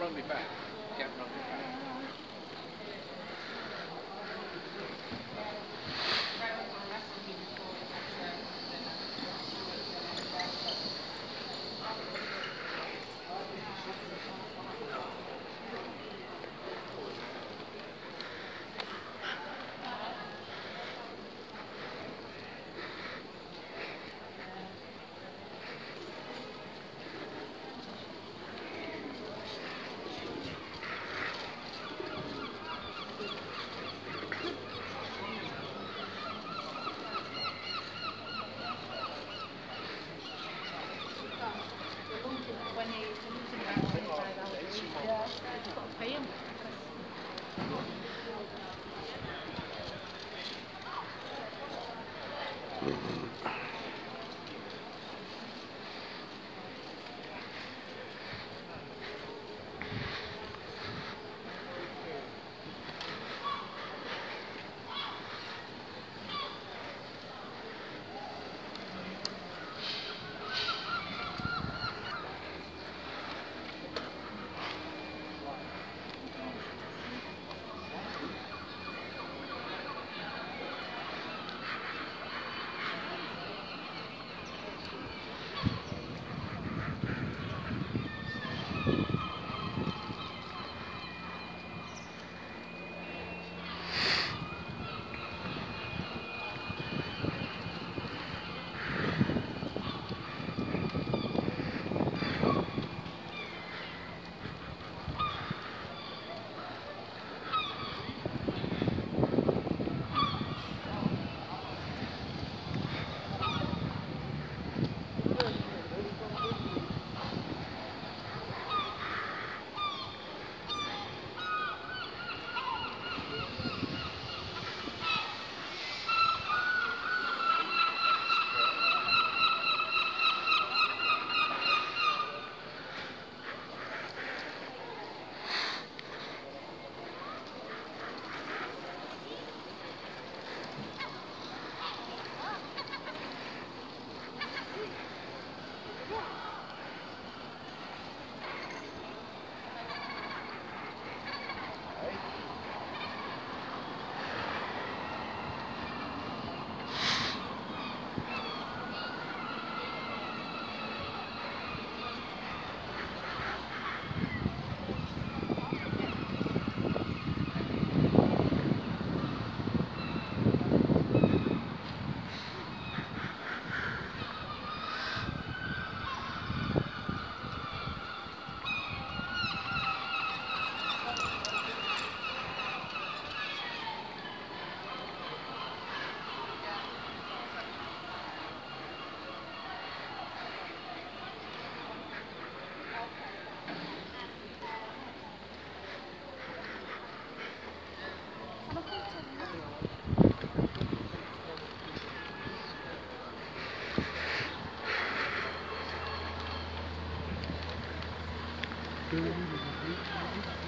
run me back. Hasn't run me Mm-hmm. Thank you.